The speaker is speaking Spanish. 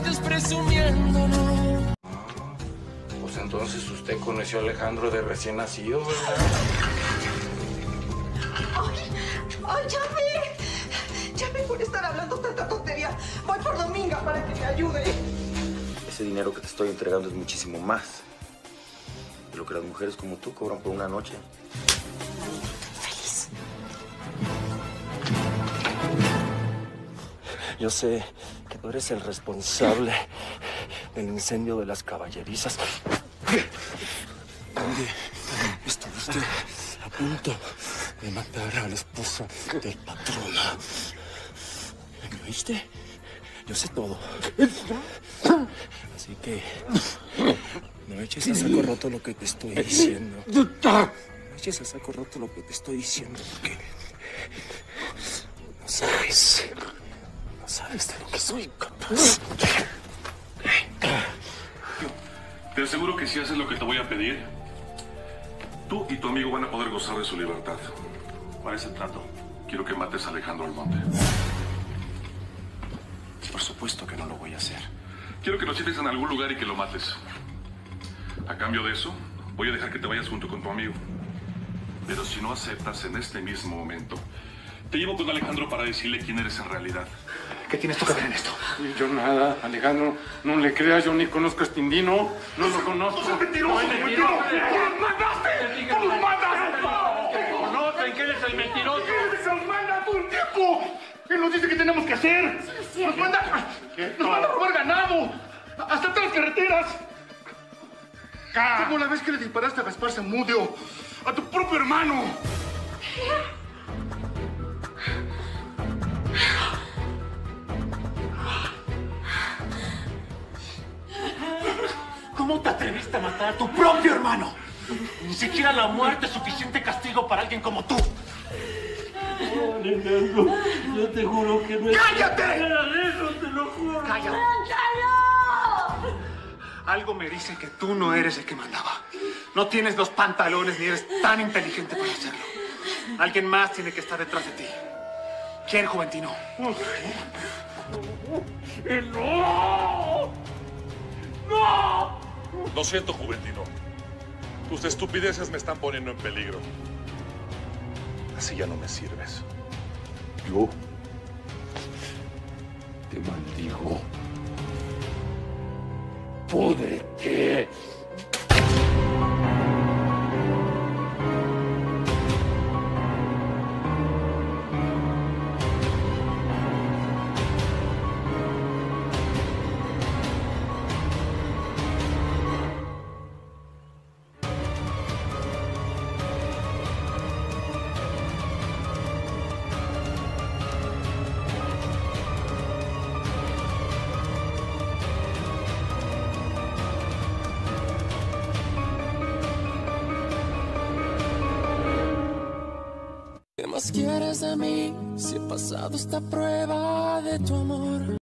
vayas presumiéndolo. Pues entonces usted conoció a Alejandro de recién nacido, ¿verdad? ¡Ay, ya ve! Ya ve por estar hablando tanta tontería. Voy por Dominga para que me ayude. Ese dinero que te estoy entregando es muchísimo más de lo que las mujeres como tú cobran por una noche. Yo sé tú eres el responsable del incendio de las caballerizas. ¿Dónde estuviste a punto de matar a la esposa del patrón? ¿Me oíste? Yo sé todo. Así que no eches a saco roto lo que te estoy diciendo. No eches a saco roto lo que te estoy diciendo porque no sabes. No sabes de lo que soy capaz. Te aseguro que si haces lo que te voy a pedir, tú y tu amigo van a poder gozar de su libertad. Para ese trato, quiero que mates a Alejandro Almonte. Por supuesto que no lo voy a hacer. Quiero que lo sientes en algún lugar y que lo mates. A cambio de eso, voy a dejar que te vayas junto con tu amigo. Pero si no aceptas en este mismo momento, te llevo con Alejandro para decirle quién eres en realidad. ¿Qué tienes tú que ver en esto? Yo nada, Alejandro, no le creas, yo ni conozco a este indino, no lo conozco. mentiroso! ¡Tú los mandaste! ¡Tú los mandaste! ¿Conocen que eres el mentiroso? ¡Nos manda todo el tiempo! Él nos dice qué tenemos que hacer. Nos manda, nos manda a robar ganado. Hasta todas las carreteras. ¿Cómo la vez que le disparaste a Gaspar Zamudio? A tu propio hermano. ¿Cómo te atreviste a matar a tu propio hermano? Ni siquiera la muerte es suficiente castigo para alguien como tú. Yo te juro que no ¡Cállate! eso, te lo juro. ¡Cállate! Algo me dice que tú no eres el que mandaba. No tienes los pantalones ni eres tan inteligente para hacerlo. Alguien más tiene que estar detrás de ti. ¿Quién, Juventino? Lo siento, Juventino. Tus estupideces me están poniendo en peligro. Así ya no me sirves. Yo te maldigo. Púdrete. Más quieres de mí si he pasado esta prueba de tu amor?